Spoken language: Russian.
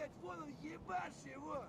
блядь, вон он, ебашь его!